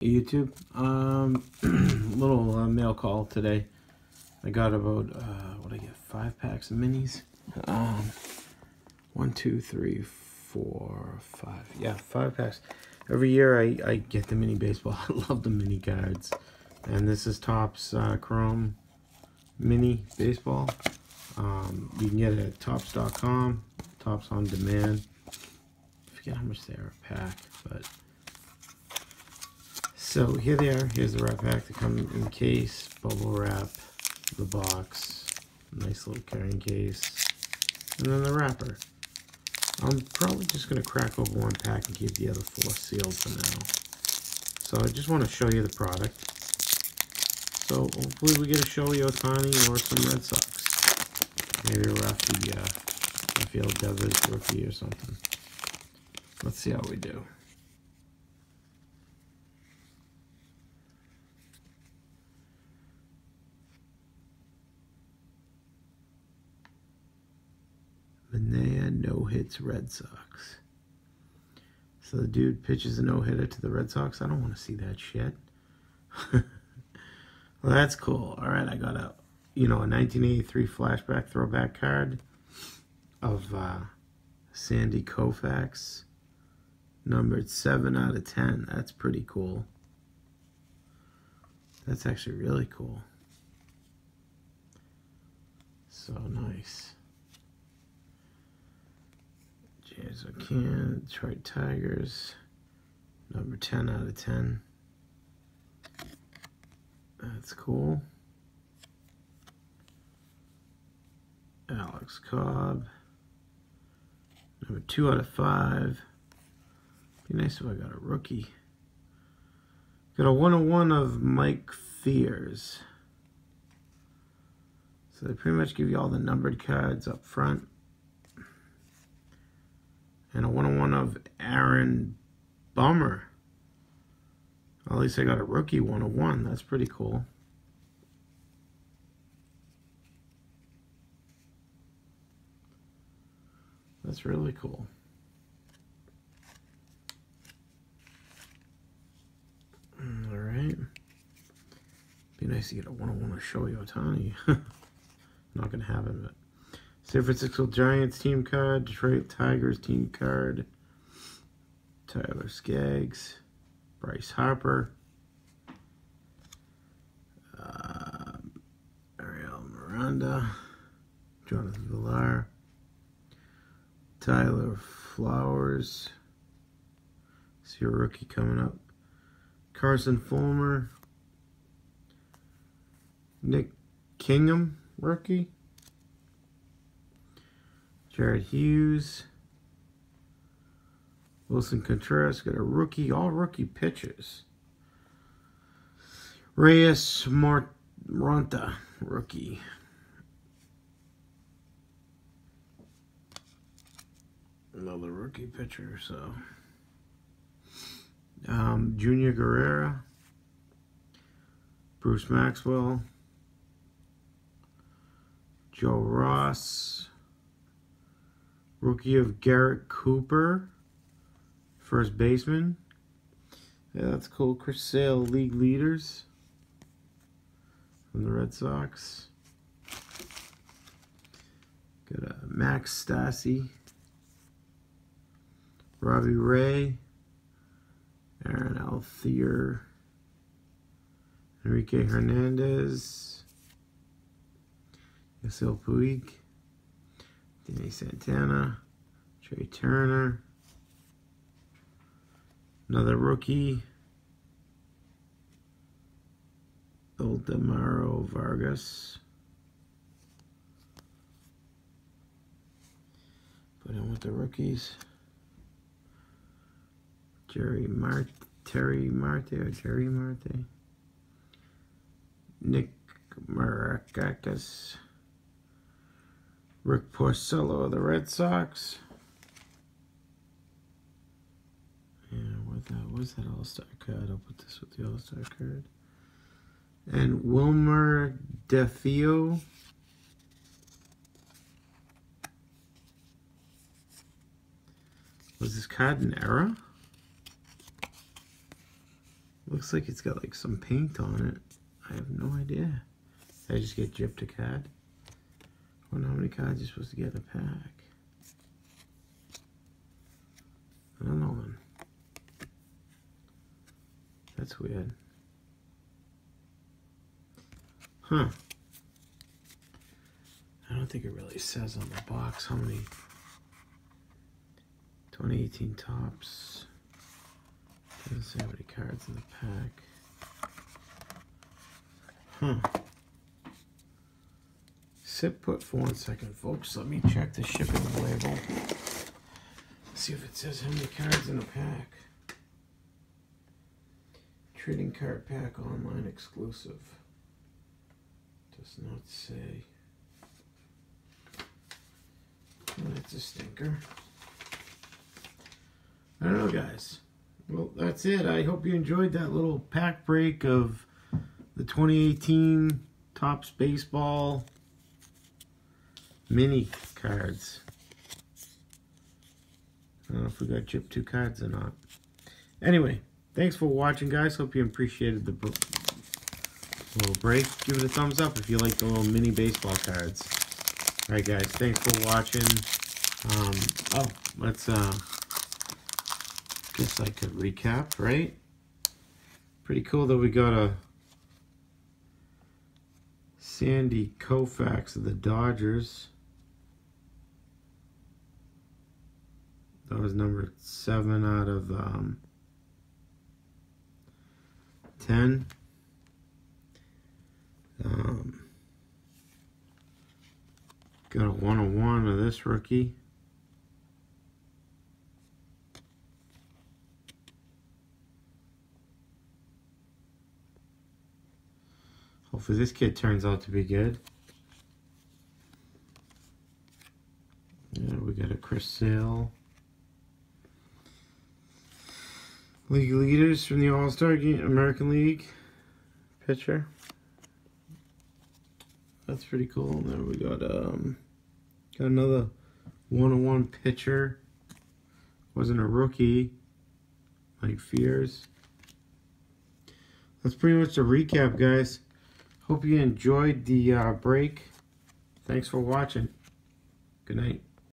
YouTube. Um, little uh, mail call today. I got about uh, what I get five packs of minis. Um, one, two, three, four, five. Yeah, five packs. Every year I, I get the mini baseball. I love the mini cards. And this is Topps uh, Chrome Mini Baseball. Um, you can get it at Topps.com. Topps on demand. I forget how much they are a pack, but so here they are. Here's the wrap pack. They come in case, bubble wrap, the box, nice little carrying case, and then the wrapper. I'm probably just going to crack over one pack and keep the other four sealed for now. So I just want to show you the product. So hopefully we get a Shohei Ohtani or some Red Sox. Maybe a Rafi, uh, Rafael Devers rookie or something. Let's see how we do. Manaea no hits Red Sox. So the dude pitches a no hitter to the Red Sox. I don't want to see that shit. well, that's cool. All right, I got a you know a 1983 flashback throwback card of uh, Sandy Koufax, numbered seven out of ten. That's pretty cool. That's actually really cool. So nice. Here's a can, Detroit Tigers, number 10 out of 10. That's cool. Alex Cobb, number 2 out of 5. Be nice if I got a rookie. Got a 101 of Mike Fiers. So they pretty much give you all the numbered cards up front and a 101 of Aaron Bummer. At least I got a rookie 101. That's pretty cool. That's really cool. All right. Be nice to get a 101 of Shohei Ohtani. Not going to have it, but San Francisco Giants team card, Detroit Tigers team card, Tyler Skaggs, Bryce Harper, uh, Ariel Miranda, Jonathan Villar, Tyler Flowers, see a rookie coming up, Carson Fulmer, Nick Kingham, rookie. Jared Hughes. Willson Contreras got a rookie, all rookie pitchers. Reyes Moronta, rookie. Another rookie pitcher, so. Um, Junior Guerrera. Bruce Maxwell. Joe Ross. Rookie of Garrett Cooper, first baseman. Yeah, that's cool. Chris Sale, league leaders from the Red Sox. Got a Max Stassi, Robbie Ray, Aaron Altherr, Enrique Hernandez, Yasiel Puig. Danny Santana, Trea Turner, another rookie, Ildemaro Vargas. Put in with the rookies. Jerry Mart Terry Marte or Jerry Marte. Nick Markakis. Rick Porcello of the Red Sox. Yeah, what that was that All-Star card. I'll put this with the All-Star card. And Wilmer Difo. Was this card an error? Looks like it's got like some paint on it. I have no idea. I just get gypped a card. Wonder how many cards you're supposed to get in a pack. Another one. That's weird. Huh. I don't think it really says on the box how many 2018 Topps. Doesn't say how many cards in the pack. Huh. Sit put for one second, folks. Let me check the shipping label. See if it says how many cards in a pack. Trading card pack online exclusive. Does not say. Oh, that's a stinker. I don't know, guys. Well, that's it. I hope you enjoyed that little pack break of the 2018 Topps Baseball mini cards. I don't know if we got chipped two cards or not. Anyway, thanks for watching, guys. Hope you appreciated the little break. Give it a thumbs up if you like the little mini baseball cards. All right, guys. Thanks for watching. Um, oh, let's, uh, guess I could recap, right? Pretty cool that we got a Sandy Koufax of the Dodgers. That was number seven out of um, ten. Um, got a one-on-one of this rookie. Hopefully this kid turns out to be good. Yeah, we got a Chris Sale. League leaders from the All-Star American League pitcher. That's pretty cool. And then we got um got another one-on-one pitcher. Wasn't a rookie. Mike Fiers. That's pretty much the recap, guys. Hope you enjoyed the uh, break. Thanks for watching. Good night.